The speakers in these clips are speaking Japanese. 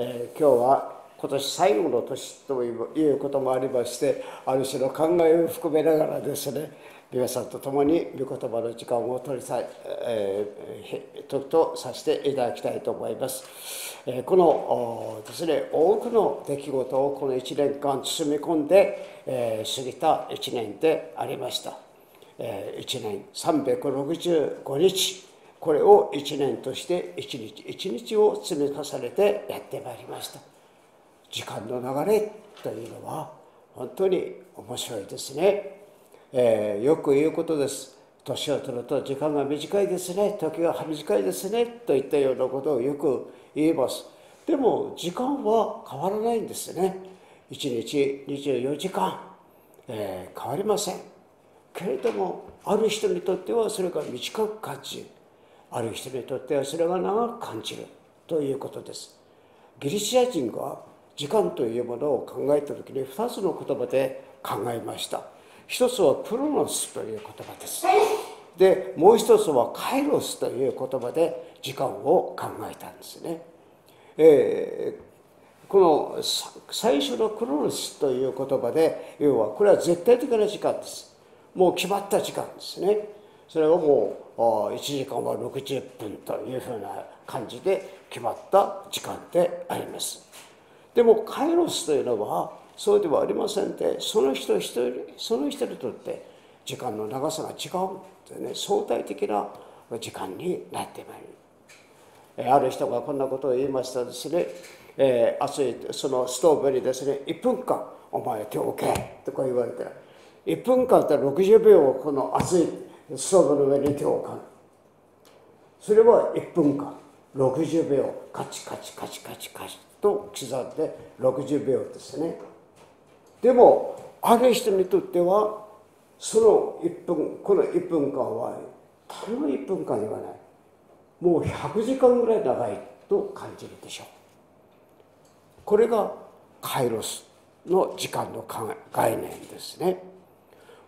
えー、今日は今年最後の年ということもありましてある種の考えを含めながらですね皆さんと共に御言葉の時間を取りさ、えー、ととさせていただきたいと思います。えー、このですね多くの出来事をこの1年間包み込んで、えー、過ぎた1年でありました。えー、1年365日これを1年として1日1日を積み重ねてやってまいりました。時間の流れというのは本当に面白いですね、えー、よく言うことです。年を取ると時間が短いですね。時が短いですね。といったようなことをよく言います。でも時間は変わらないんですね。1日24時間、えー、変わりません。けれどもある人にとってはそれが短く感じある人にとってはそれが長く感じるということです。ギリシア人が時間というものを考えた時に2つの言葉で考えました。一つはクロノスという言葉です。でもう一つはカイロスという言葉で時間を考えたんですね、えー、この最初のクロノスという言葉で要はこれは絶対的な時間です。もう決まった時間ですね。それはもう1時間は60分というふうな感じで決まった時間であります。でもカイロスというのはそうではありませんでその人一人その人にとって時間の長さが違うというね。相対的な時間になってまいる。ある人がこんなことを言いましたですね、え、熱いそのストーブにですね1分間お前手を置けとか言われて1分間って60秒この熱いストーブの上に手を置かないそれは1分間60秒カチカチカチカチカチと刻んで60秒ですね。でもある人にとってはその1分この1分間はこの1分間ではない。もう100時間ぐらい長いと感じるでしょう。これがカイロスの時間の概念ですね。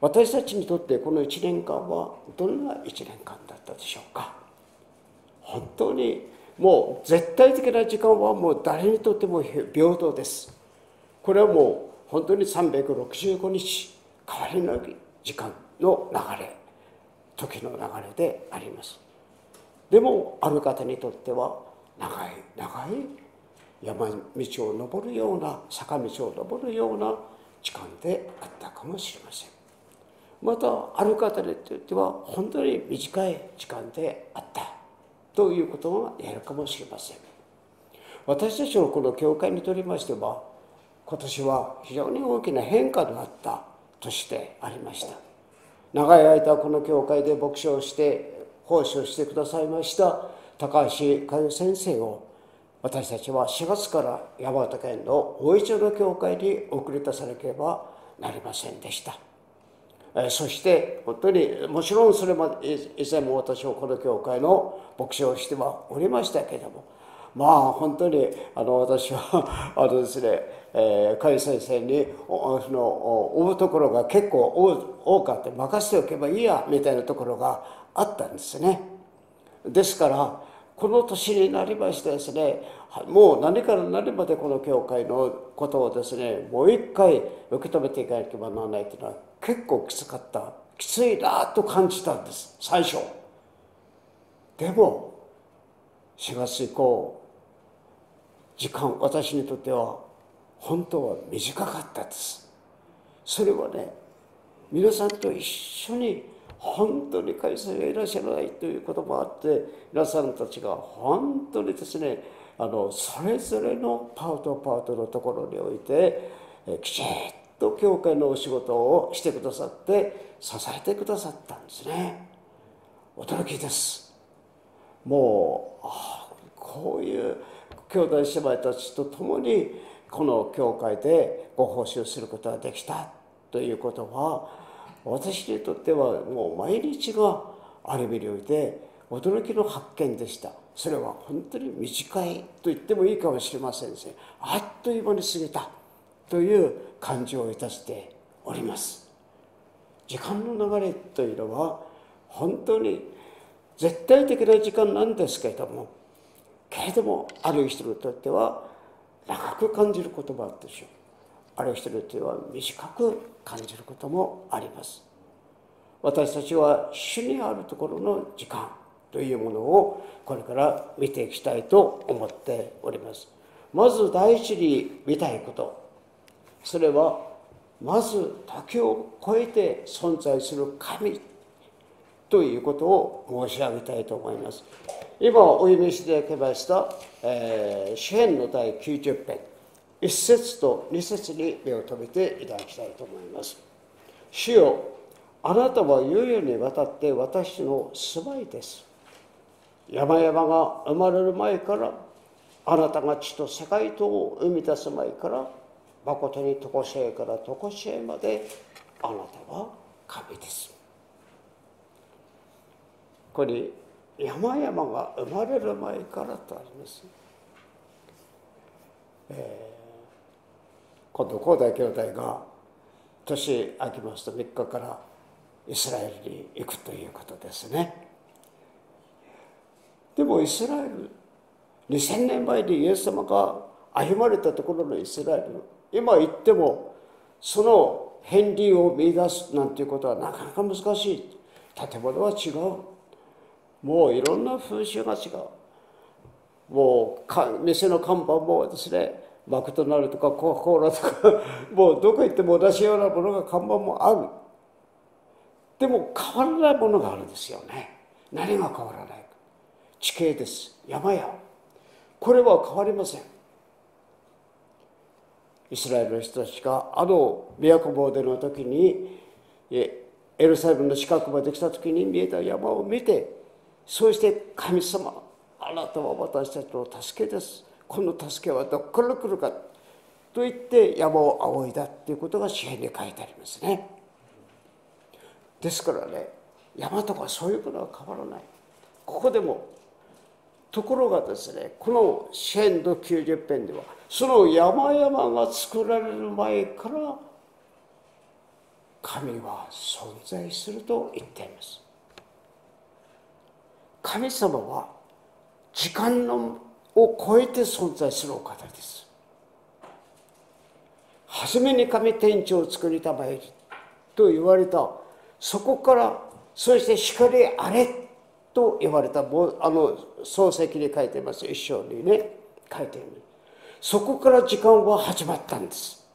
私たちにとってこの1年間はどんな1年間だったでしょうか？本当にもう絶対的な時間はもう誰にとっても平等です。これはもう本当に365日変わりない時間の流れ時の流れであります。でもある方にとっては長い長い山道を登るような坂道を登るような時間であったかもしれません。またある方にとっては本当に短い時間であったということが言えるかもしれません。私たちのこの教会にとりましては今年は非常に大きな変化のあった年でありました。長い間この教会で牧師をして奉仕をしてくださいました高橋佳代先生を私たちは4月から山形県の大井町の教会に送り出さなければなりませんでした。そして本当にもちろんそれまで以前も私はこの教会の牧師をしてはおりましたけれどもまあ本当にあの私は あのですね、えー、甲斐先生にその追うところが結構多かって任せておけばいいやみたいなところがあったんですね。ですからこの年になりましてですねもう何から何までこの教会のことをですねもう一回受け止めていかなければならないというのは結構きつかったきついなと感じたんです最初。でも4月以降時間私にとっては本当は短かったです。それはね皆さんと一緒に本当に会社がいらっしゃらないということもあって皆さんたちが本当にですねあのそれぞれのパートパートのところにおいてきちっと教会のお仕事をしてくださって支えてくださったんですね。驚きです。もうこういう兄弟姉妹たちと共にこの教会でご奉仕をすることができたということは私にとってはもう毎日がある意味において驚きの発見でした。それは本当に短いと言ってもいいかもしれませんあっという間に過ぎた。という感じをいたしております。時間の流れというのは本当に絶対的な時間なんですけれどもけれどもある人にとっては長く感じることもあるでしょう。ある人によっては短く感じることもあります。私たちは主にあるところの時間というものをこれから見ていきたいと思っております。まず第一に見たいこと。それはまず時を超えて存在する神ということを申し上げたいと思います。今お読みしていただきました、えー、詩篇の第90編。1節と2節に目を留めていただきたいと思います。主よあなたは猶予にわたって私の住まいです。山々が生まれる前からあなたが地と世界とを生み出す前から誠に常しえから常しえまであなたは神です。ここに山々が生まれる前からとあります、えー、今度高大兄弟が年明けますと3日からイスラエルに行くということですね。でもイスラエル2000年前にイエス様が歩まれたところのイスラエル今言ってもその片鱗を見出すなんていうことはなかなか難しい。建物は違う。もういろんな風習が違う。もう店の看板もですねマクドナルドとかコカ・コーラとか もうどこ行っても同じようなものが看板もある。でも変わらないものがあるんですよね。何が変わらないか。地形です。山やこれは変わりません。イスラエルの人たちがあの都詣での時にエルサレムの近くまで来た時に見えた山を見てそして神様あなたは私たちの助けです。この助けはどこから来るかと言って山を仰いだっていうことが詩篇に書いてありますね。ですからね山とかそういうことは変わらない。ここでもところがですねこの詩篇の90編ではその山々が作られる前から神は存在すると言っています。神様は時間のを超えて存在するお方です。初めに神天地を作りたまえりと言われた。そこからそして光あれと言われたあの漱石に書いてます。一章にね書いてる。そこから時間は始まったんです。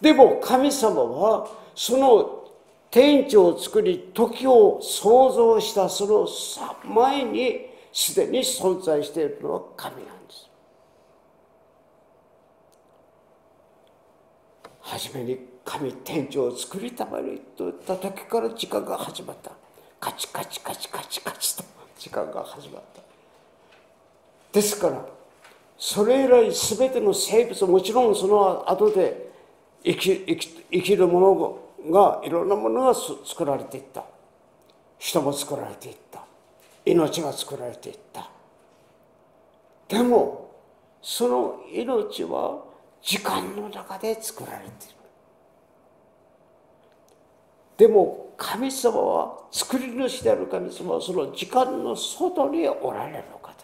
でも神様はその天地を作り時を創造したその前にすでに存在しているのは神なんです。初めに神天地を作りたまえと言った時から時間が始まった。カチカチカチカチカチと。時間が始まった。ですからそれ以来全ての生物もちろんその後で生き生き生きるものがいろんなものが作られていった。人も作られていった。命が作られていった。でもその命は時間の中で作られている。でも神様は作り主である神様はその時間の外におられる方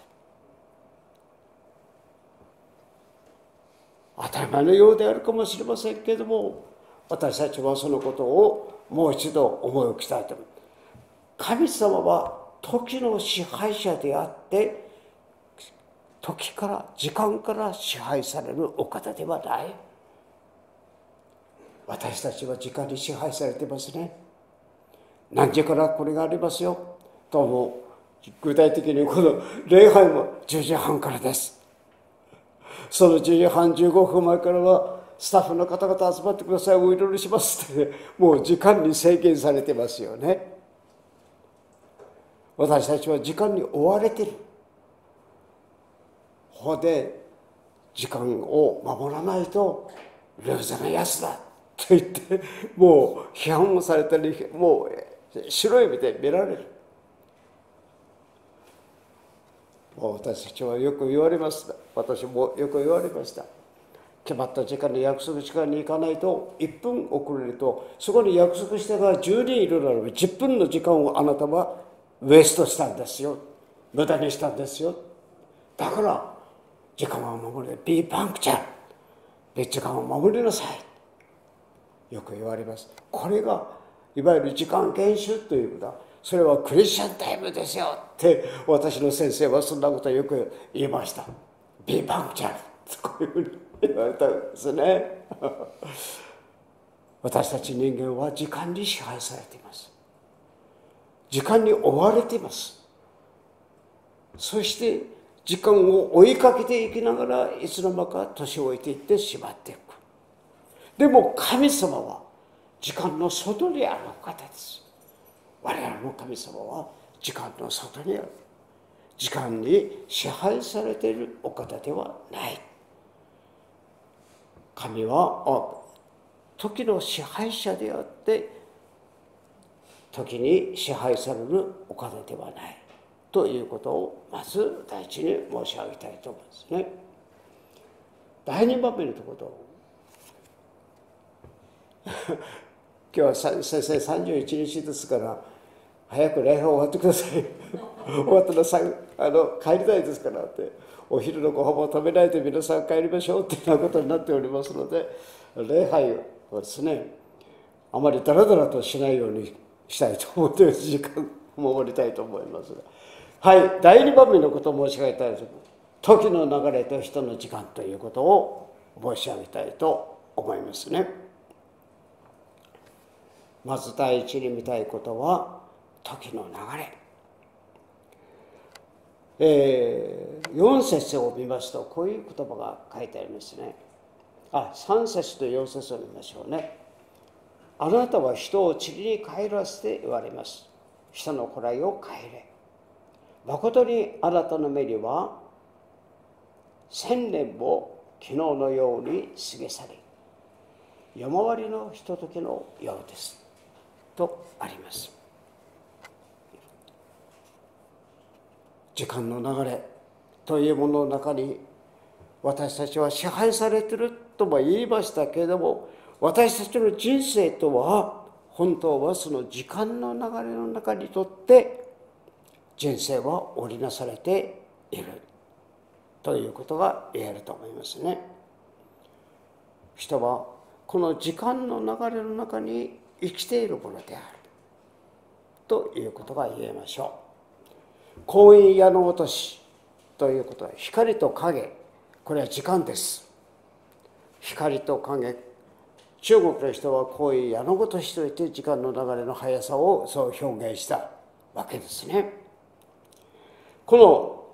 当たり前のようであるかもしれませんけれども私たちはそのことをもう一度思い起きたいと思います神様は時の支配者であって時から時間から支配されるお方ではない。私たちは時間に支配されてますね。何時からこれがありますよ？とも具体的にこの礼拝も10時半からです。その10時半15分前からはスタッフの方々集まってください。お祈りしますって、もう時間に制限されてますよね。私たちは時間に追われてる。ここで時間を守らないとルーズなやつだと言ってもう批判もされたりもう白い目で見られる。もう私たちはよく言われました。私もよく言われました。決まった時間に約束時間に行かないと1分遅れるとそこに約束してから10人いるならば10分の時間をあなたはウエストしたんですよ。無駄にしたんですよ。だから時間を守れ。Be punctual 時間を守りなさい。よく言われます。これがいわゆる時間厳守ということだそれはクリスチャンタイムですよって私の先生はそんなことをよく言いました。ビーバンチャルこういうふうに言われたんですね。私たち人間は時間に支配されています。時間に追われています。そして時間を追いかけていきながらいつの間か年老いていってしまっていく。でも神様は時間の外にある方です。我々の神様は時間の外にある時間に支配されているお方ではない神は時の支配者であって時に支配されるお方ではないということをまず第一に申し上げたいと思いますね。第二番目のところ今日は先生31日ですから早く礼拝終わってください。終わったらさあの帰りたいですからって。お昼のご飯も食べないで皆さん帰りましょうっていうようなことになっておりますので礼拝をですねあまりダラダラとしないようにしたいと思ってる時間守りたいと思います。はい第2番目のことを申し上げたいです。時の流れと人の時間ということを申し上げたいと思いますね。まず第一に見たいことは時の流れ、えー、4節を見ますとこういう言葉が書いてありますね。あ3節と4節を見ましょうね。あなたは人を塵に帰らせて言われます。人のこらいを帰れ。誠にあなたの目には千年も昨日のように過ぎ去り夜回りのひとときのようです。とあります時間の流れというものの中に私たちは支配されてるとも言いましたけれども私たちの人生とは本当はその時間の流れの中にとって人生は織りなされているということが言えると思いますね。人はこの時間の流れの中に生きているものである。ということが言えましょう。婚姻矢の落としということは光と影。これは時間です。光と影。中国の人はこういう矢のごとしといて時間の流れの速さをそう表現したわけですね。この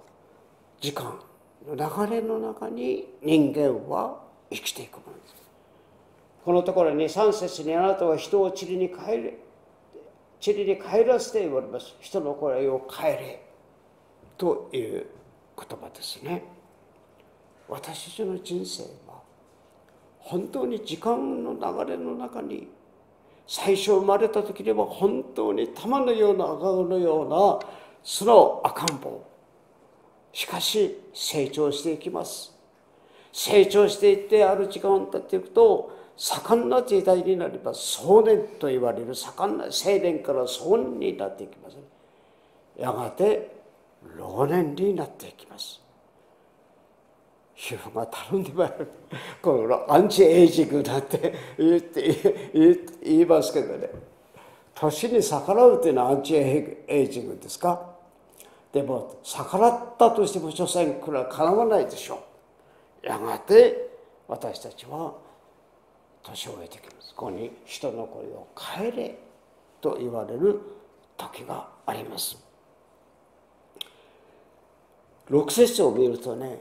時間の流れの中に人間は生きていくものです。このところに3節にあなたは人を塵に帰れ塵に帰らせて言われます。人の声を帰れという言葉ですね。私たちの人生は本当に時間の流れの中に最初生まれた時には本当に玉のような赤子のようなその赤ん坊。しかし成長していきます。成長していってある時間を経っていくと盛んな時代になります壮年と言われる盛んな青年から壮年になっていきます。やがて老年になっていきます。主婦が頼んでまいる。このアンチエイジングだって言って言いますけどね。年に逆らうというのはアンチエイジングですか？でも逆らったとしても所詮これはかなわないでしょう。やがて私たちは年を経てきますここに人の声を変えれと言われる時があります。6節を見るとね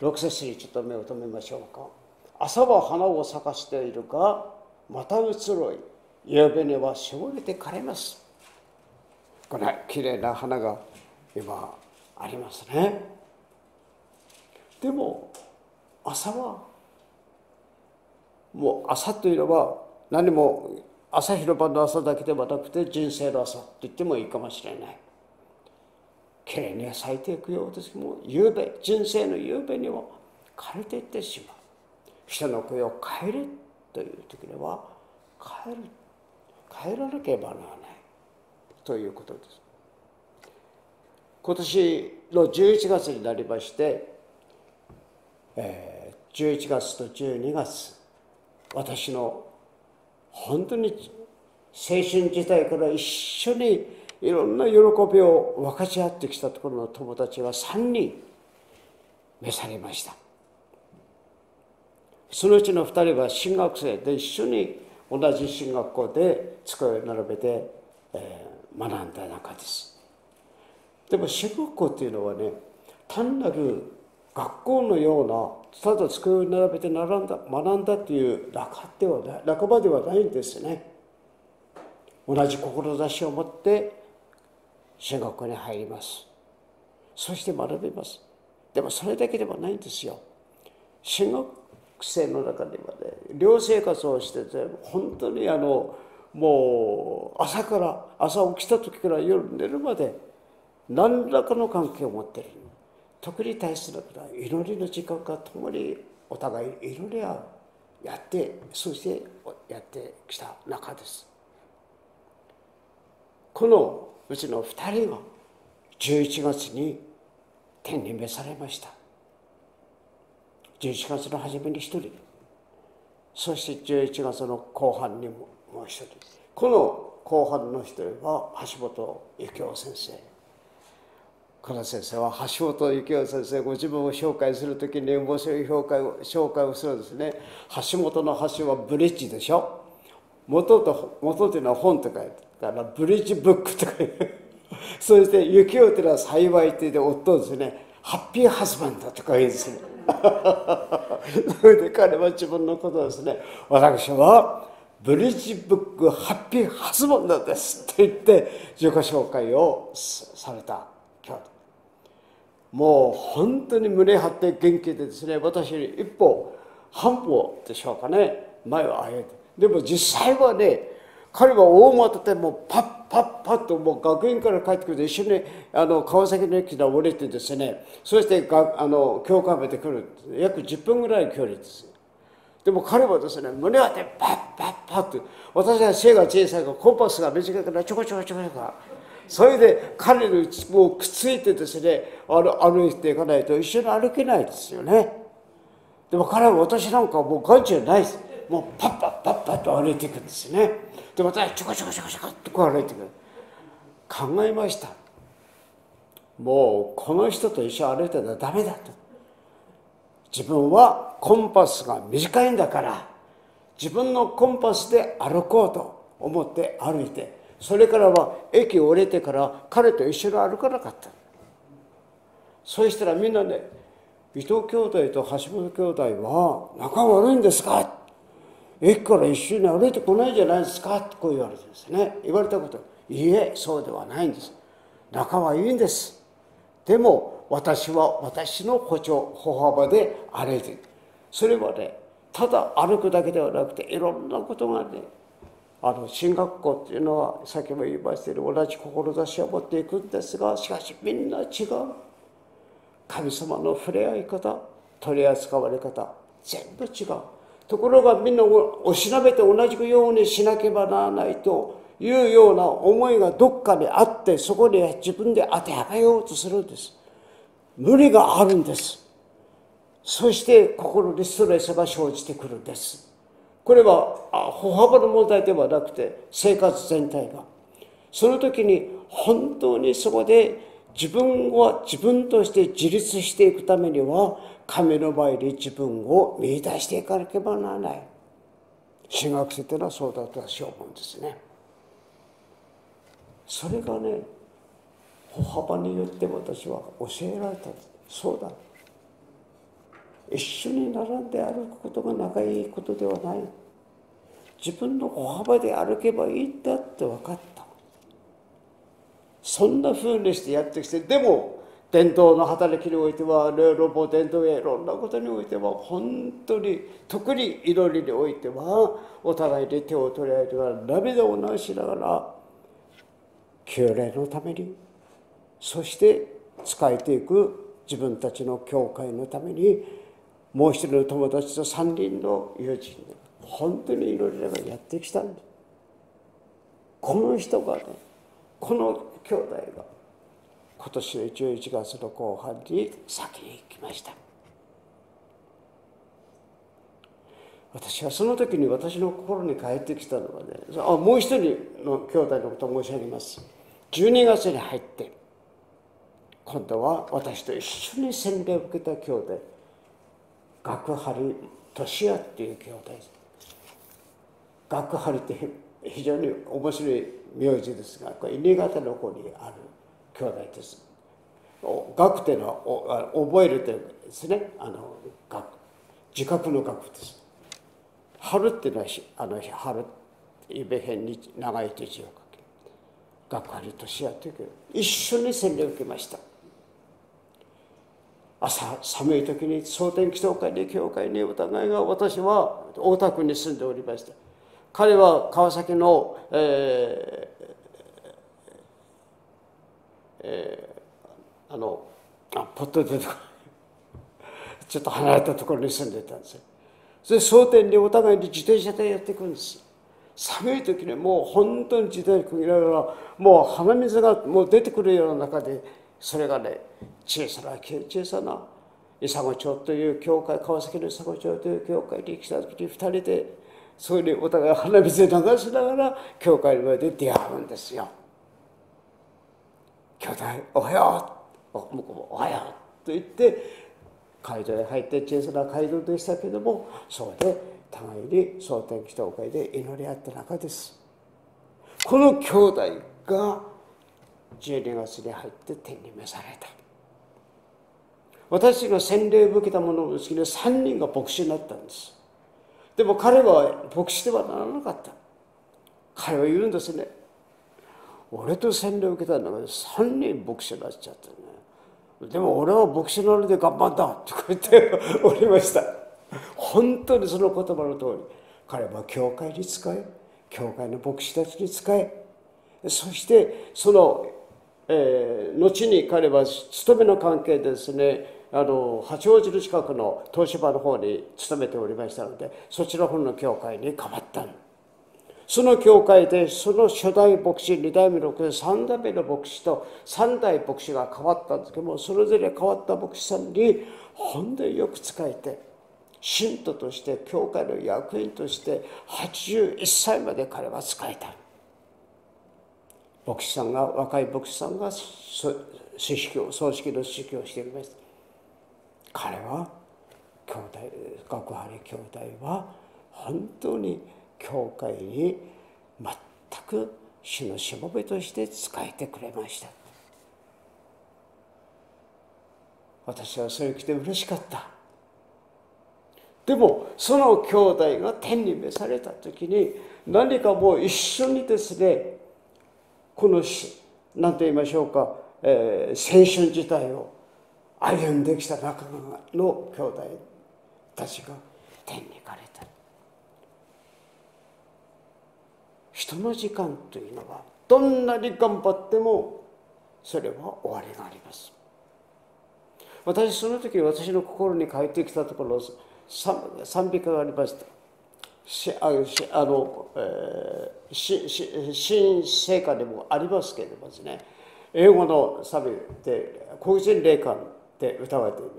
6節にちょっと目を留めましょうか。朝は花を咲かしているがまた移ろい夕べには絞れて枯れます。これきれいな花が今ありますね。でも朝はもう朝というのは何も朝広場の朝だけではなくて人生の朝と言ってもいいかもしれない。きれいに咲いていくようですけども夕べ人生の夕べには枯れていってしまう。人の声を変えるという時には変える変えらなければならない。ということです。今年の11月になりましてえー、11月と12月私の本当に青春時代から一緒にいろんな喜びを分かち合ってきたところの友達が3人。召されました。そのうちの2人は進学生で一緒に同じ進学校で机を並べて、えー、学んだ中です。でも進学校っていうのはね単なる学校のようなただ机を並べて並んだ学んだっていう仲ではない仲間ではないんですね。同じ志を持って進学に入ります。そして学びます。でもそれだけではないんですよ。進学生の中ではね寮生活をしてて本当にあのもう朝から朝起きた時から夜寝るまで何らかの関係を持っている特に大切なことは祈りの時間が共にお互い祈り合うやってそしてやってきた中です。このうちの2人が11月に天に召されました。11月の初めに1人。そして11月の後半にももう1人。この後半の1人は橋本幸夫先生。この先生は橋本幸夫先生ご自分を紹介する時に面白い紹介を紹介をするんですね。橋本の橋はブリッジでしょ。元と元というのは本と書いてからブリッジブックとかそして幸男というのは幸いって言って夫ですねハッピーハズバンドとか言うんですね。それで彼は自分のことですね私はブリッジブックハッピーハズバンドですって言って自己紹介をされた。もう本当に胸張って元気でですね。私に一歩半歩でしょうかね。前を歩いて。でも実際はね彼は大股でもうパッパッパッともう学園から帰ってくる。と一緒にあの川崎の駅で降りてですねそしてがあの教会まで来る約10分ぐらいの距離です。でも彼はですね胸当てパッパッパッと私は背が小さいからコンパスが短いからちょこちょこちょこちょこ。それで彼にもうくっついてですね歩いていかないと一緒に歩けないですよね。でも彼は私なんかもう眼中ないです。もうパッパッパッパッと歩いていくんですね。でまたちょこちょこちょこちょこっとこう歩いていく。考えました。もうこの人と一緒に歩いてたらダメだと。自分はコンパスが短いんだから自分のコンパスで歩こうと思って歩いてそれからは駅を降りてから彼と一緒に歩かなかった。そしたらみんなね伊藤兄弟と橋本兄弟は仲悪いんですか？駅から一緒に歩いてこないじゃないですか？ってこう言われてですね。言われたこといいえそうではないんです。仲はいいんです。でも私は私の歩調歩幅で歩いている。それはねただ歩くだけではなくていろんなことがねあの進学校っていうのはさっきも言いましたように同じ志を持っていくんですがしかしみんな違う。神様の触れ合い方取り扱われ方全部違う。ところがみんなおしなべて同じようにしなければならないというような思いがどっかにあってそこに自分で当てはめようとするんです。無理があるんです。そして心にストレスが生じてくるんです。これは歩幅の問題ではなくて生活全体が。その時に本当にそこで自分は自分として自立していくためには神の前に自分を見出していかなければならない。進学生というのはそうだと私は思うんですね。それがね歩幅によって私は教えられた。そうだ。一緒に並んで歩くことが仲いいことではない。自分の歩幅で歩けばいいんだって分かった。そんなふうにしてやってきてでも伝統の働きにおいてはロボ伝統やいろんなことにおいては本当に特に祈りにおいてはお互いで手を取り合いながら涙を流しながら旧礼のためにそして仕えていく自分たちの教会のためにもう一人の友達と三人の友人で本当に祈りながらやってきたんでこの人がねこの兄弟が今年の11月の後半に先に行きました。私はその時に私の心に返ってきたのはねあもう一人の兄弟のことを申し上げます。12月に入って今度は私と一緒に洗礼を受けた兄弟。学張俊也っていう兄弟です。学張って非常に面白い名字ですがこれ新潟の方にある兄弟です。学っていうのは覚えるというですね。あの学自覚の学です。春っていうのはあの春イベヘンに長い手字を書け学張俊也という一緒に洗礼を受けました。朝寒い時に蒼天祈祷会で教会にお互いが私は大田区に住んでおりました。彼は川崎の、えーえー、あのあポットで ちょっと離れたところに住んでたんですよ。それ蒼天にお互いに自転車でやっていくんです寒い時にもう本当に自転車こぎながらもう鼻水がもう出てくるような中でそれがね小さな小さな伊佐子町という教会川崎の伊佐子町という教会に来た時に2人でそういうお互い鼻水流しながら教会の前で出会うんですよ。兄弟おはよう向こうもおはようと言って街道へ入って小さな街道でしたけどもそれで互いに蒼天祈祷会で祈り合った中です。この兄弟が12月に入って天に召された。私が洗礼を受けた者のうちに3人が牧師になったんです。でも彼は牧師ではならなかった。彼は言うんですね。俺と洗礼を受けたんだけど3人牧師になっちゃったね。でも俺は牧師なので頑張った。とか言っておりました。本当にその言葉の通り彼は教会に仕え教会の牧師たちに仕え。そしてそのえー、後に彼は勤めの関係ですねあの八王子の近くの東芝の方に勤めておりましたのでそちらの方の教会に変わった。その教会でその初代牧師2代目の牧師3代目の牧師と3代牧師が変わったんですけどもそれぞれ変わった牧師さんに本当によく仕えて信徒として教会の役員として81歳まで彼は仕えた。牧師さんが若い牧師さんが組織を葬式の指揮をしています。彼は兄弟学張兄弟は本当に教会に全く主のしもべとして仕えてくれました。私はそれ来て嬉しかった。でもその兄弟が天に召された時に何かもう一緒にですねこの何と言いましょうか、えー、青春時代を歩んできた仲間の兄弟たちが天に行かれた。人の時間というのはどんなに頑張ってもそれは終わりがあります。私その時私の心に帰ってきたところ賛美歌がありましたしあしあの、えー、しし新聖歌でもありますけれどもですね英語のサビで黒人霊感で歌われている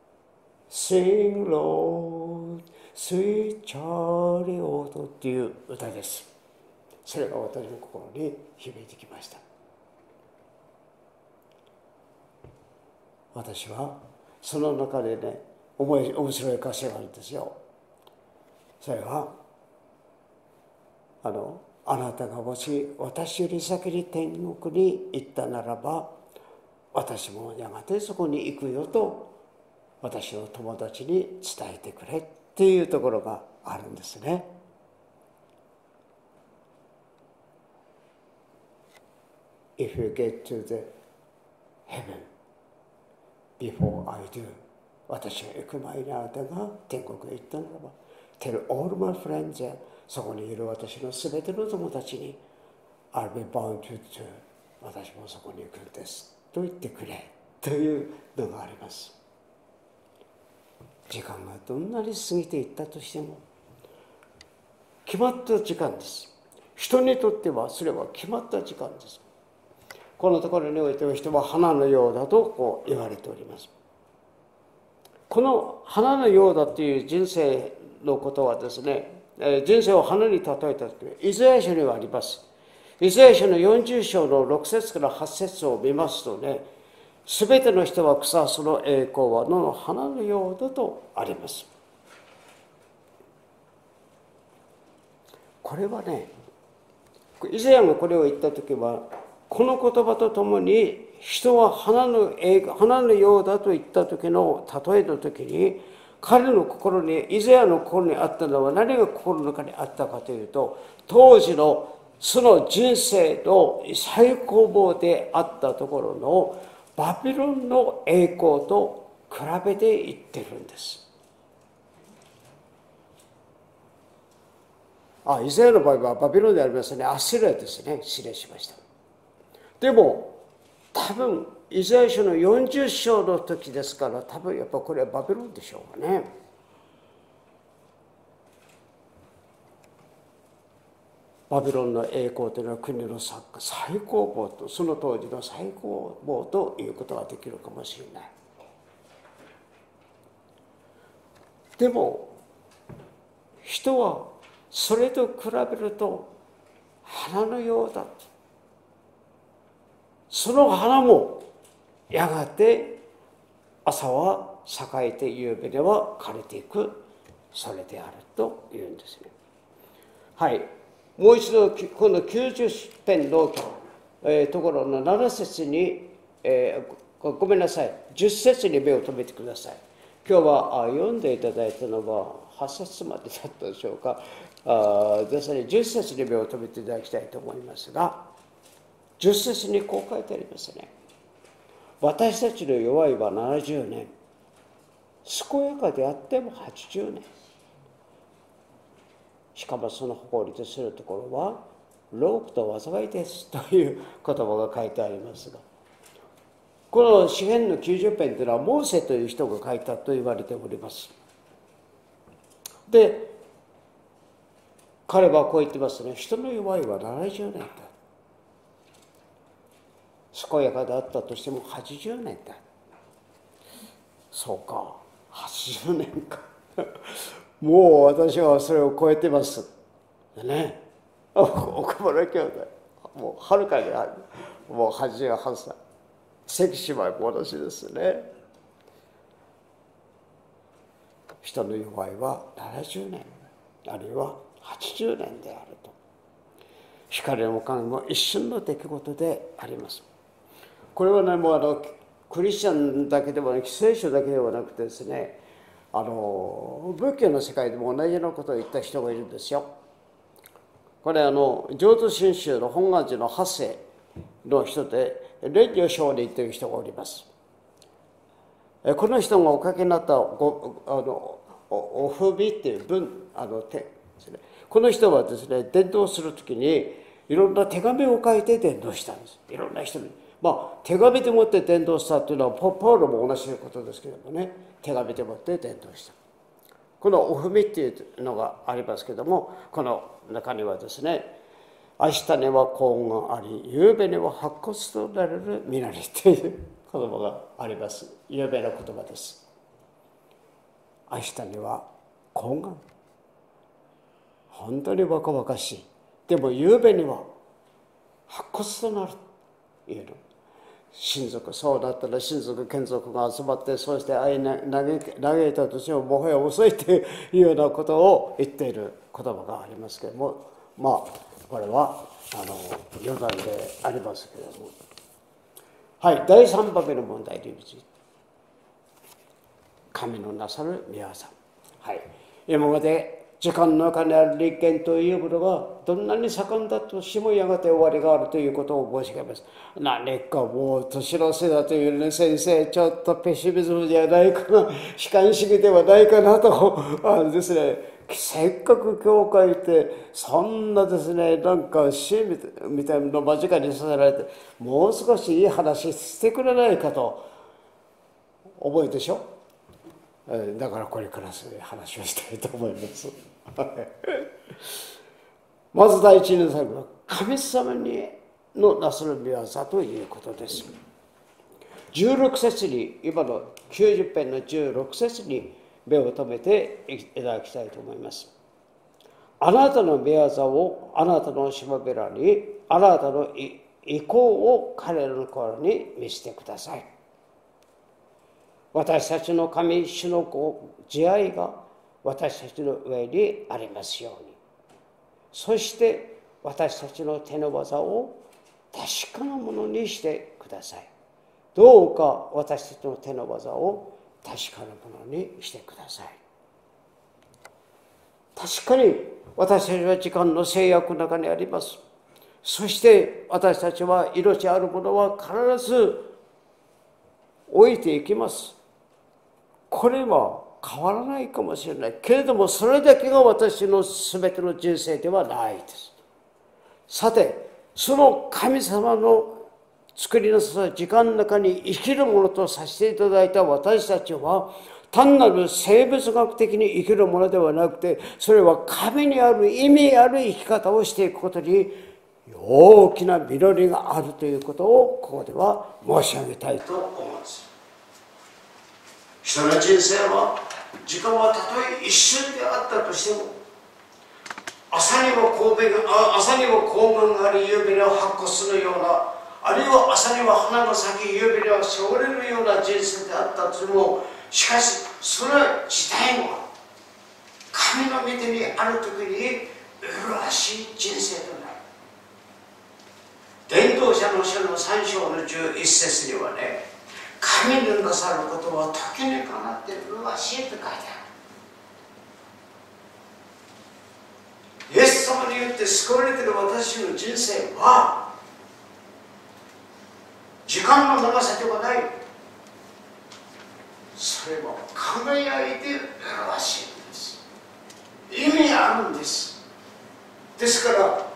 「Sing Lord Sweet Chariot」っていう歌です。それが私の心に響いてきました。私はその中でね面白い歌詞があるんですよ。それはあのあなたがもし私より先に天国に行ったならば私もやがてそこに行くよと私の友達に伝えてくれっていうところがあるんですね。If you get to the heaven before I do 私が行く前にあなたが天国へ行ったならば Tell all my friends そこにいる私のすべての友達に I'll be bound to 私もそこに行くんです。と言ってくれ。というのがあります。時間がどんなに過ぎていったとしても決まった時間です。人にとってはそれは決まった時間です。このところにおいては人は花のようだとこう言われております。この花のようだという人生のことはですね、人生を花に例えた時イザヤ書にはあります。イザヤ書の40章の6節から8節を見ますとね、すべての人は草その栄光は野の花のようだとあります。これはね、イザヤがこれを言った時は、この言葉とともに人は花の花のようだと言った時の例えの時に彼の心にイザヤの心にあったのは何が心の中にあったかというと当時のその人生の最高峰であったところのバビロンの栄光と比べていってるんです。あ、イザヤの場合はバビロンでありますね。アスレですね。失礼しました。でも、多分、イザヤ書の40章の時ですから、多分やっぱこれはバビロンでしょうかね。バビロンの栄光というのは国の作家最高峰とその当時の最高峰ということができるかもしれないでも人はそれと比べると花のようだその花もやがて朝は栄えて夕べでは枯れていくそれであるというんですね。はい。もう一度この90編の、えー、ところの7節に、えー、ごめんなさい。10節に目を留めてください。今日はあ読んでいただいたのは8節までだったでしょうか。あですね。10節に目を留めていただきたいと思いますが10節にこう書いてありますね。私たちの弱いは70年。健やかであっても80年。しかもその誇りとするところはロークと災いですという言葉が書いてありますが。この詩篇の90編というのはモーセという人が書いたと言われております。で彼はこう言ってますね。人の弱いは70年だ。健やかであったとしても80年だそうか80年か もう私はそれを超えてます。でね、岡村兄弟、もうはるかにある。もう88歳。関姉妹も同じですね。人の弱いは70年、あるいは80年であると。光も影も一瞬の出来事であります。これはね、もうあの、クリスチャンだけでもなく、聖書だけではなくてですね、あの仏教の世界でも同じようなことを言った人がいるんですよ。これあの浄土真宗の本願寺の八世の人で蓮如上人という人がおります。この人がお書きになったごあのおお不備っていう文あの手ですね。この人はですね伝道する時にいろんな手紙を書いて伝道したんです。いろんな人に。まあ手紙でもって伝道したっていうのはポールも同じことですけどもね。手紙でもって伝統した。このお踏みっていうのがありますけどもこの中にはですね明日には幸運があり夕べには白骨となれる身なりという言葉があります。有名な言葉です。明日には幸運本当に若々しい。でも夕べには白骨となる。というの親族そうだったら親族眷属が集まってそうして愛嘆いたとしてももはや遅いというようなことを言っている言葉がありますけれどもまあこれはあの余談でありますけれどもはい第3番目の問題について神のなさる宮さんはい今まで時間の中にある立憲というものがどんなに盛んだとしてもやがて終わりがあるということを申し上げます。何かもう年の瀬だというね先生ちょっとペシミズムじゃないかな悲観主義ではないかなとあのですねせっかく教会ってそんなですねなんか死みたいなの間近にさせられてもう少しいい話してくれないかと覚えでしょ？だからこれからそういう話をしたいと思います。まず第一になさるのは神様にのなする御業ということです。16節に今の90編の16節に目を留めていただきたいと思いますあなたの御業をあなたのしもべらにあなたの意向を彼らの頃に見せてください私たちの神主の子慈愛が私たちの上にありますように。そして私たちの手の技を確かなものにしてください。どうか私たちの手の技を確かなものにしてください。確かに私たちは時間の制約の中にあります。そして私たちは命あるものは必ず置いていきます。これは変わらないかもしれない。けれどもそれだけが私の全ての人生ではないです。さてその神様の作りなさった時間の中に生きるものとさせていただいた私たちは単なる生物学的に生きるものではなくてそれは神にある意味ある生き方をしていくことに大きな実りがあるということをここでは申し上げたいと思います。人の人生は時間はたとえ一瞬であったとしても朝にも神戸が朝にも肛門があり夕べには発骨するようなあるいは朝には花が咲き夕べにはしょれるような人生であったとしてもしかしそれ自体も神の御手にある時に麗しい人生となる。伝道者の書の3章の11節にはね神のなさることは時にかなって麗しいと書いてある。イエス様によって救われている私の人生は時間の長さではない。それは輝いて表しいんです。意味あるんです。ですから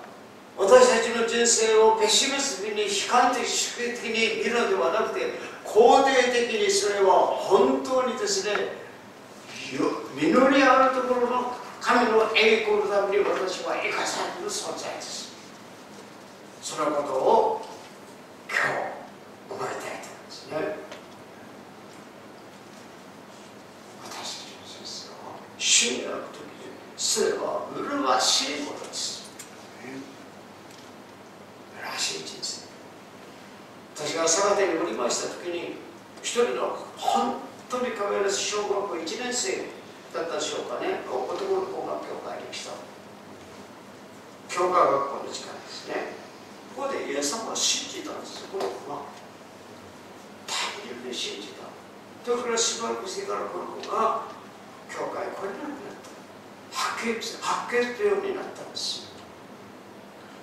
私たちの人生をペシミスに悲観的主義的に見るのではなくて肯定的にそれは本当にですね実りあるところの神の栄光のために私は生かされる存在です。そのことを今日覚えたいと思いますね。私たちの人生は主にある時にそれは麗しいものです。麗しい人生。私が佐賀でにおりました時に一人の本当に可愛らしい小学校1年生だったでしょうかね。男の子が教会に来た。教科学校の時間ですね。ここでイエス様は信じたんです。この子はで信じた。ところがしばらくしてからこの子が教会来れなくなった。白血白血病になったんです。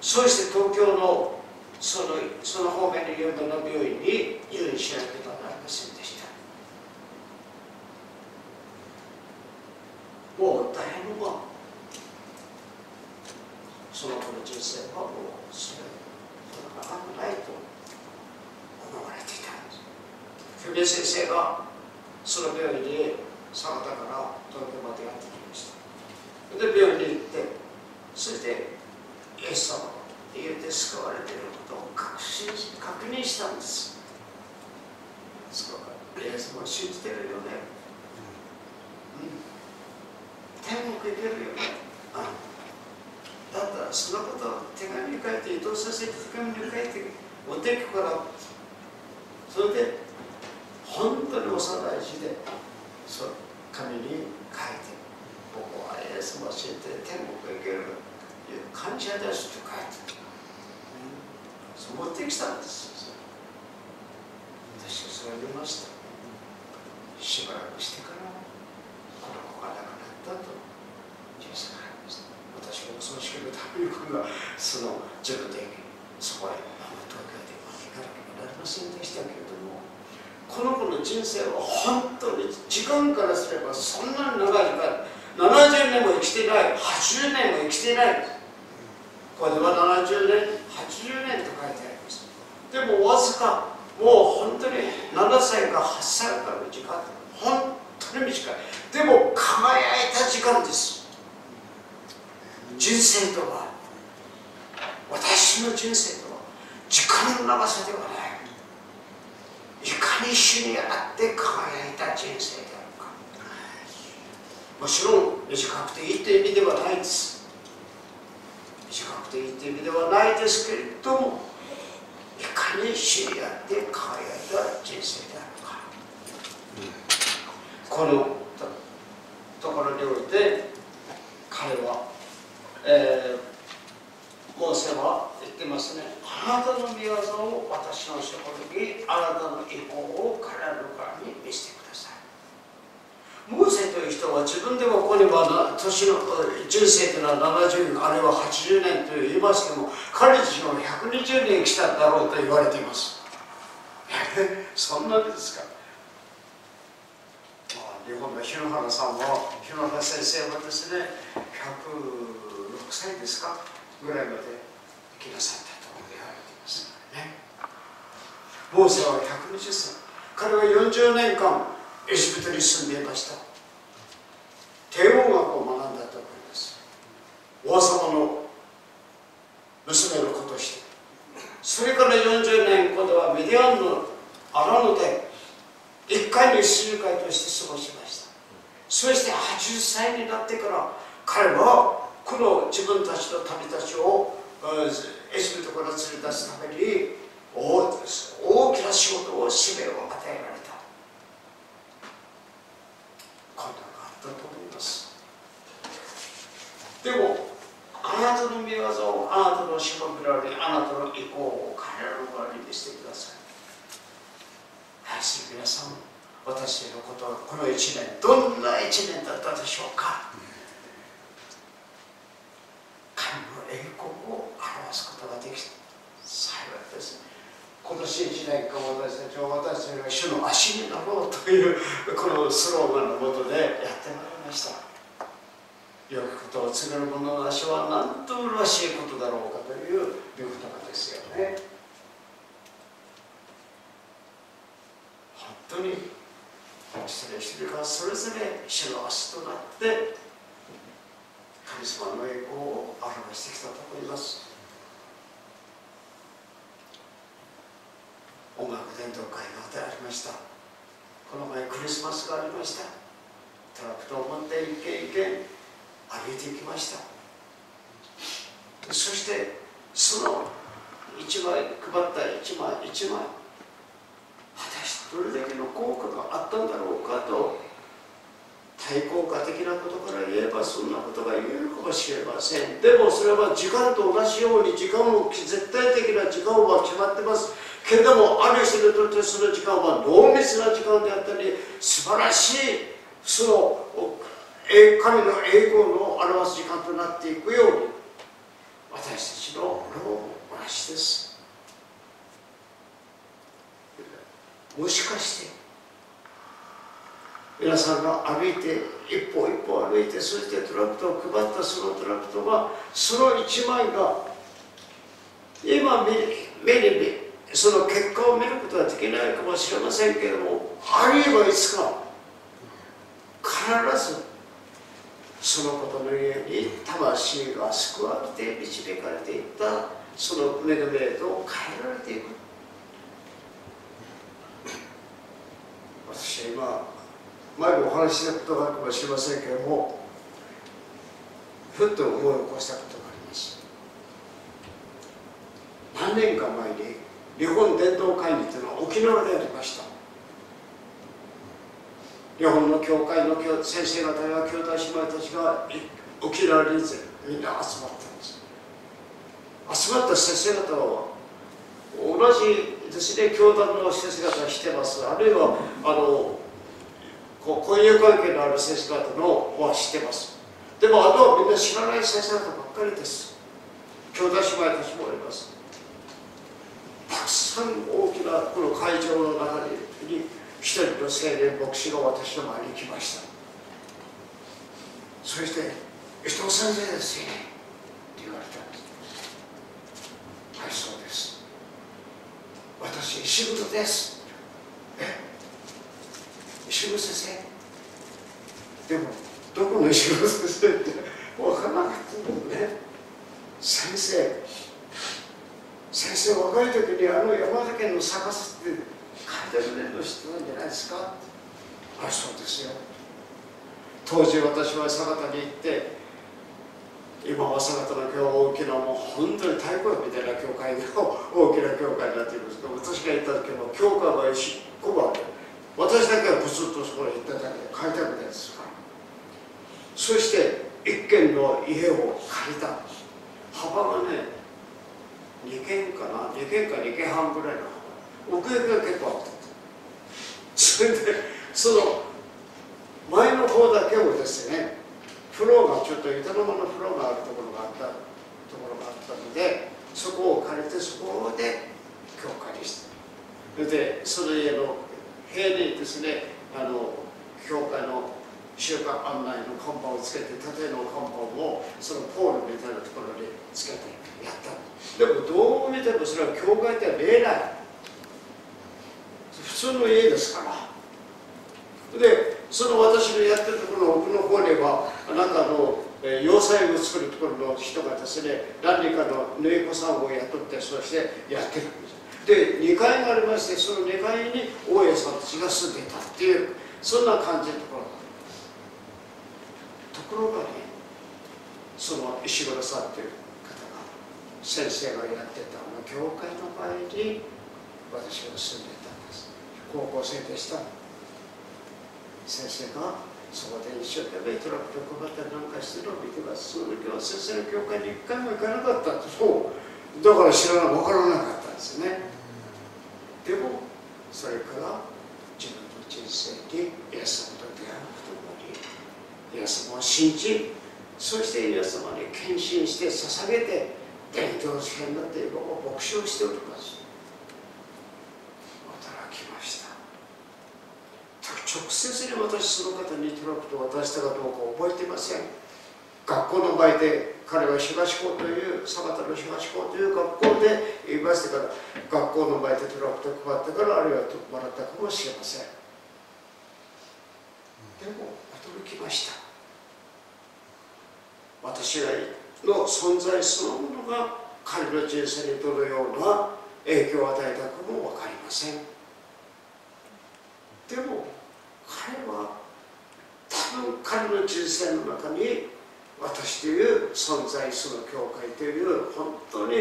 そして東京のそのその方面の現場の病院に入院しなければなりませんでした。もう誰もがその子の人生はもうそれそれがないと思われていたんです。久米先生がその病院に佐賀から東京までやってきました。で病院に行ってそしてイエス様に言って救われていることを確信し確認したんです。そうか。イエス様を信じてるよね、うん、天国行けるよね、うん、だったらそのことを手紙に書いて移動させて手紙に書いてお天気からそれで本当に幼い字でそう紙に書いて僕はイエスも信じて天国へ行ける。感謝ですって書いて持ってきたんです私はそれを見ましたしばらくしてからこの子が亡くなったとジェイさんがりました私はお葬式のためにこがその自分でそこへ東京で行かなければなりませんでしたけれどもこの子の人生は本当に時間からすればそんなに長い時間70年も生きてない80年も生きてないこれは70年80年と書いてありますでもわずかもう本当に7歳か8歳かの時間本当に短い。でも輝いた時間です。人生とは私の人生とは時間の長さではない。いかに主にあって輝いた人生であるか。もちろん短くていいという意味ではないです。短くていいという意味ではないですけれどもいかに知り合って輝いた人生であるか、このところにおいて彼は、えー、モーセは言ってますね。あなたの御業を私のとこにあなたの意向を彼らの側に見せてください。モーセという人は自分でもここには年の人生というのは70あるいは80年と言いますけども彼自身は120年来たんだろうと言われています。そんなですか。日本の日野原さんは日野原先生はですね106歳ですか。ぐらいまで生きなさったと言われていますね。モーセは120歳。彼は40年間エジプトに住んでいました。帝王学を学んだと思います。王様の娘の子として。それから40年今度はメディアンの荒野で一回に数回として過ごしました。そして80歳になってから彼はこの自分たちの旅たちをエジプトから連れ出すために大きな仕事を使命を与えられた困難があったと思いますでもあなたの御業をあなたのしもべられあなたの意向を彼らの側に見せてください愛する皆さん私のことはこの1年どんな1年だったでしょうか。神の栄光を表すことができた幸いです。今年1年間私たちは私たちが主の足になろうというこのスローガンのもとでやってまいりました。良きことを告げる者の足はなんと麗しいことだろうかという御言葉ですよね当に失礼しているからそれぞれ主の足となって神様の栄光を表してきたと思います音楽伝統会がありましたこの前クリスマスがありましたトラクトを持って一軒一軒歩いていきましたそしてその1枚配った1枚1枚果たしてどれだけの効果があったんだろうかと対効果的なことから言えばそんなことが言えるかもしれません。でもそれは時間と同じように時間も絶対的な時間は決まってます。けれどもある人にとってその時間は濃密な時間であったり素晴らしいその神の栄光の表す時間となっていくように私たちの労も同じです。もしかして皆さんが歩いて一歩一歩歩いてそしてトラクトを配ったそのトラクトがその1枚が今目に見その結果を見ることはできないかもしれませんけれどもあるいはいつか必ずそのことのゆえに魂が救われて導かれていったその恵みへと変えられていく。私は今前もお話ししたことがあるかもしれませんけれどもふっと思い起こしたことがあります。何年か前に日本伝統会議というのは沖縄でありました。日本の教会の先生方や兄弟姉妹たちが沖縄にみんな集まったんです。集まった先生方は同じですね教団の先生方してます。あるいはあのこう婚約関係のある先生方のは知ってます。でもあとはみんな知らない先生方ばっかりです。兄弟姉妹たちもおります。たくさん大きなこの会場の中に一人の青年牧師が私の前に来ました。そして「伊藤先生ですよね」って言われたんです。はいそうです。私石黒です。石黒先生でもどこの石黒先生って分からなかったんだよね。先生先生若い時にあの山田県の探すって書いてるの知ってたんじゃないですか。あそうですよ。当時私は佐賀に行って今は佐賀の教大きなもう本当に太鼓みたいな教会の大きな教会になっているんです。けど私が行った時も教会は一個もある。私だけはブツッとそこに行っただけで開拓ですからそして一軒の家を借りた。幅がね2軒かな2軒か2軒半ぐらいの奥行きが結構あったそれでその前の方だけをですねフローがちょっと板の間のフローがあるところがあったところがあったのでそこを借りてそこで教会にしたそれでその家の部屋にですねあの教会の集会案内の看板をつけて縦の看板をそのポールみたいなところにつけてやった。でもどう見てもそれは教会では見えない。普通の家ですから。でその私のやってるところの奥の方にはあなんかあの要塞を作るところの人がですね何人かの縫い子さんを雇ってそしてやってるんですで2階がありましてその2階に大家さんたちが住んでいたっていうそんな感じのところところがねその石黒さんという方が先生がやってたあの教会の前に私が住んでいたんです高校生でした先生がそこで一生懸命トラックを配ったりなんかしてるのを見てますその時は先生の教会に一回も行かなかったってそうだから知らな分からなかったんですね。でもそれから自分の人生にイエス様と出会うとともにイエス様を信じそしてイエス様に献身して捧げて伝統試験になって今も牧師をしております。直接に私その方にトラクトを渡したかどうか覚えていません。学校の前で彼は東高という佐賀の東高という学校でいましてから学校の前でトラクトを配ってからあるいはもらったかもしれません。でも驚きました。私の存在そのものが彼の人生にどのような影響を与えたかも分かりません。でも彼は多分彼の人生の中に私という存在その教会という本当に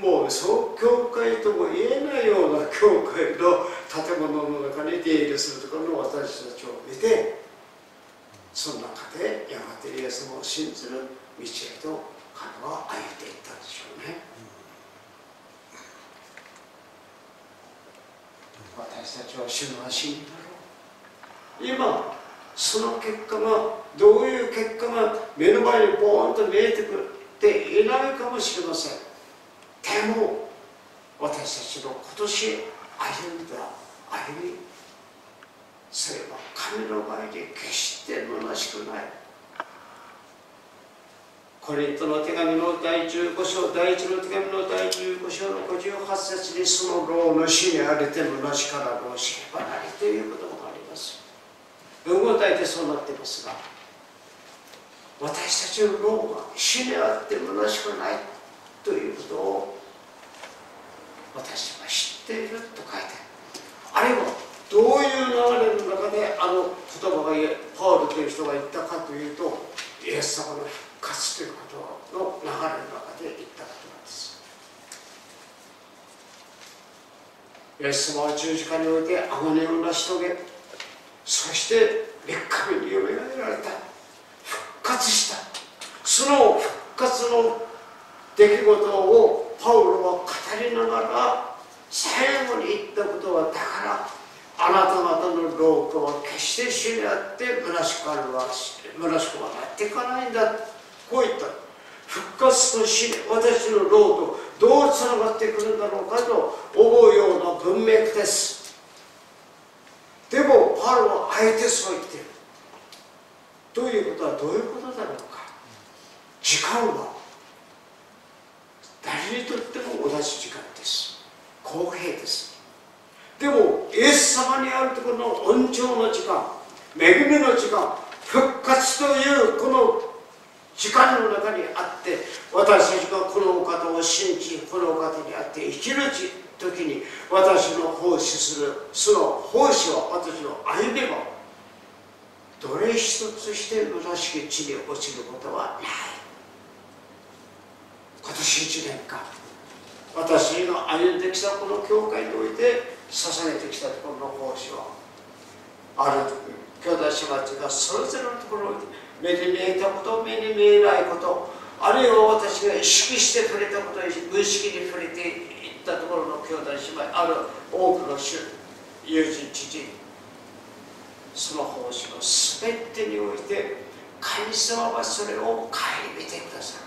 もうそう教会とも言えないような教会の建物の中に出入りするところの私たちを見てその中でやがてイエス様を信じる道へと彼は歩いていったんでしょうね、私たちは主の足になる今その結果がどういう結果が目の前にボーンと見えてくるっていないかもしれません。でも私たちの今年歩んだ歩みそれは神の前に決して虚しくない。コリントの手紙の第15章第1の手紙の第15章の58節にその老の死にあれて虚しから老しけばなりということ。文語体でそうなってますが私たちの脳が死であって虚しくないということを私は知っていると書いてある。いはどういう流れの中であの言葉がパウルという人が言ったかというとイエス様の復活ということの流れの中で言ったことなんです。イエス様は十字架において顎のようなし遂げそして3日目によみがえられた。復活した。その復活の出来事をパウロは語りながら最後に言ったことはだからあなた方の老化は決して死にあって虚しくあるは虚しくはなっていかないんだ。こう言った。復活と死私の老とどうつながってくるんだろうかと思うような文脈です。でもパウロはあえてそう言っている。ということはどういうことだろうか。時間は誰にとっても同じ時間です。公平です。でもイエス様にあるところの恩寵の時間恵みの時間復活というこの時間の中にあって私たちがこのお方を信じこのお方にあって生きる時に私の奉仕するその奉仕は私の歩めばどれ一つして虚しき地に落ちることはない今年1年間私の歩んできたこの教会において捧げてきたところの奉仕はある兄弟姉妹がそれぞれのところに目に見えたこと目に見えないことあるいは私が意識して触れたこと無意識に触れてったところの兄弟姉妹ある多くの主友人知人その奉仕の全てにおいて神様はそれを顧みてくださる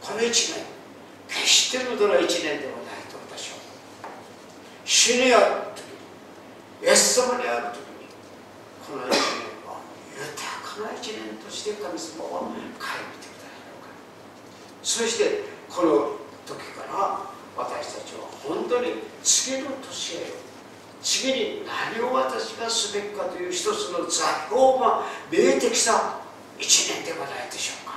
この1年決して無駄な1年ではないと私は主にある時にイエス様にある時にこの1年は豊かな1年として神様は顧みてくださるかそしてこの時から私たちは本当に次の年へ次に何を私がすべきかという一つの座標が見えてきた一年ではないでしょうか。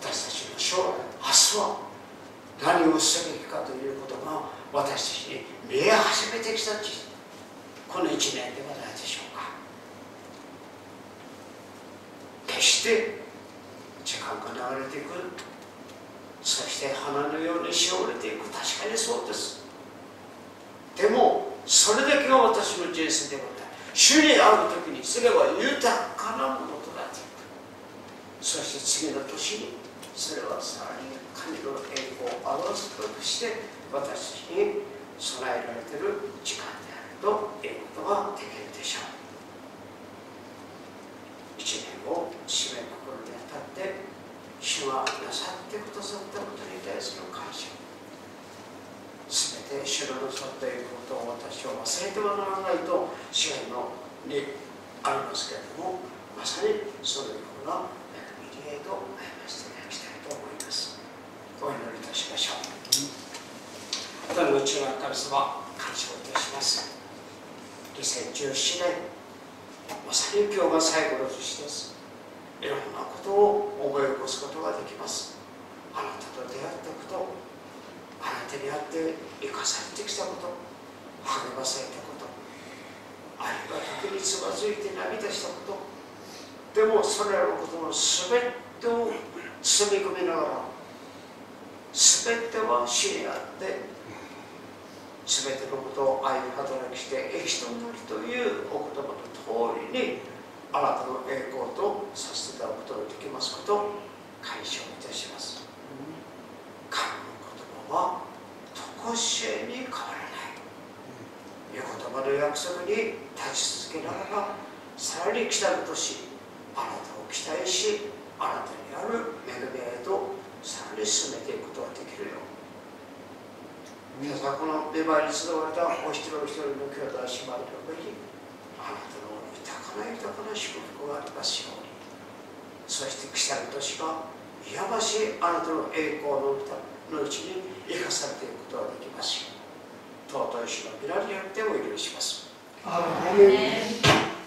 私たちの将来明日は何をすべきかということが私たちに見え始めてきたこの一年ではないでしょうか。決して時間が流れていくそして花のようにしおれていく。確かにそうです。でもそれだけが私の人生ではない。主に会う時にそれは豊かなものとなっていく。そして次の年にそれはさらに神の栄光を表すとして私たちに備えられている時間であるということができるでしょう。一年を締めくくるにあたって主がなさってくださったことに対する感謝。すべて主のなさっていることを私は忘れてはならないと支援のにありますけれどもまさにそういうな恵みへと歩ませていただきたいと思います。お祈りいたしましょう。私の内側神様感謝をいたします。2017年まさに今日が最後の年です。いろんなことを思い起こすことができます。あなたと出会ったことあなたに会って生かされてきたこと励まされたことあるいは時につまずいて涙したこと。でもそれらのことの全てを包み込みながら全ては死にあって全てのことを愛に働きして益となりというお言葉の通りにあなたの栄光とさせていただくことができますことを解消いたします。神の言葉は常しえに変わらない。御言葉の約束に立ち続けながらさらに来たる年あなたを期待しあなたにある恵みへとさらに進めていくことができるよ。う皆さんこのメバイに集われたお一人お一人の兄弟姉妹の上に豊かな豊かな祝福があります。ようにそして来たる年がいわばしあなたの栄光ののうちに生かされていくことができます。よ尊い主の皆によってお祈りします。アーメン